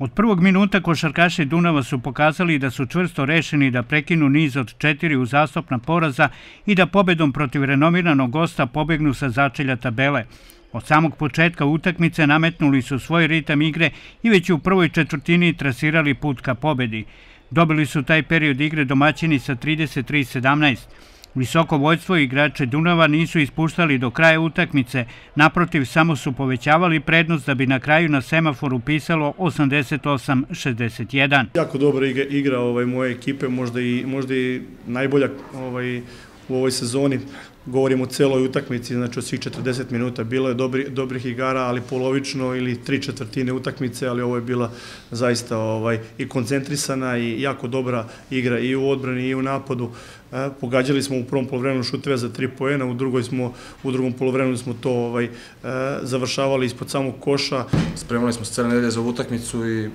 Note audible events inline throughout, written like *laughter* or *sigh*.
Od prvog minuta košarkaši Dunava su pokazali da su čvrsto rešeni da prekinu niz od četiri uzastopna poraza i da pobedom protiv renomiranog gosta pobegnu sa začelja tabele. Od samog početka utakmice nametnuli su svoj ritam igre i već u prvoj četvrtini trasirali put ka pobedi. Dobili su taj period igre domaćini sa 33-17. Visoko vojstvo i igrače Dunava nisu ispuštali do kraja utakmice, naprotiv samo su povećavali prednost da bi na kraju na semaforu pisalo 88-61. Jako dobra igra ovaj, moje ekipe, možda i, možda i najbolja ovaj, u ovoj sezoni. Govorimo o celoj utakmici, znači od svih 40 minuta. Bilo je dobri, dobrih igara, ali polovično ili tri četvrtine utakmice, ali ovo je bila zaista ovaj, i koncentrisana i jako dobra igra i u odbrani i u napadu. E, pogađali smo u prvom polovremenu šuteve za tri pojena, u, drugoj smo, u drugom polovremenu smo to ovaj, e, završavali ispod samog koša. Spremali smo se cijela nedelja za utakmicu i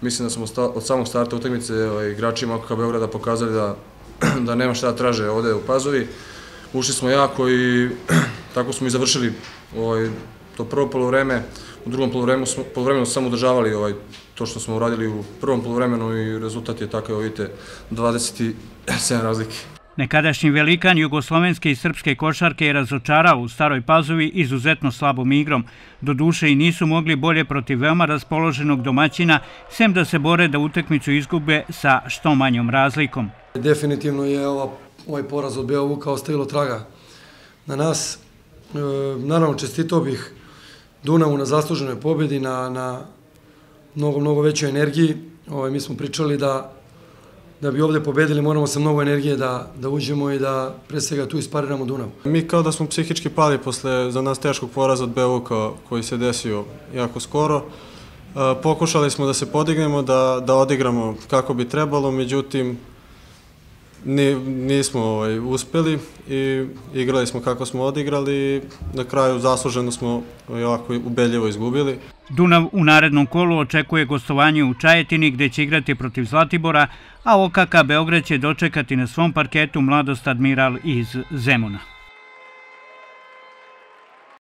mislim da smo od samog starta utakmice ovaj, igračima OKK Beograda pokazali da *clears throat* da nema šta da traže ovde u Pazovi. Ušli smo jako i *clears throat* tako smo i završili ovaj, to prvo polovreme. U drugom polovremenu smo, polovremenu samo udržavali ovaj, to što smo uradili u prvom polovremenu i rezultat je takav, vidite, 27 razlike. Nekadašnji velikan jugoslovenske i srpske košarke je razočarao u Staroj Pazovi izuzetno slabom igrom. Do duše i nisu mogli bolje protiv veoma raspoloženog domaćina, sem da se bore da utekmicu izgube sa što manjom razlikom. Definitivno je ova, ovaj poraz od Beovuka ostavilo traga na nas. E, naravno, čestito bih Dunavu na zasluženoj pobjedi, na, na mnogo, mnogo većoj energiji. Ovaj, mi smo pričali da da bi ovdje pobedili moramo sa mnogo energije da, da uđemo i da pre svega tu ispariramo Dunav. Mi kao da smo psihički pali posle za nas teškog poraza od Beovuka koji se desio jako skoro. E, pokušali smo da se podignemo, da, da odigramo kako bi trebalo, međutim, nismo ovaj, uspeli i igrali smo kako smo odigrali i na kraju zasluženo smo ovaj, ovako ubedljivo izgubili. Dunav u narednom kolu očekuje gostovanje u Čajetini gde će igrati protiv Zlatibora, a OKK Beograd će dočekati na svom parketu mladost Admiral iz Zemuna.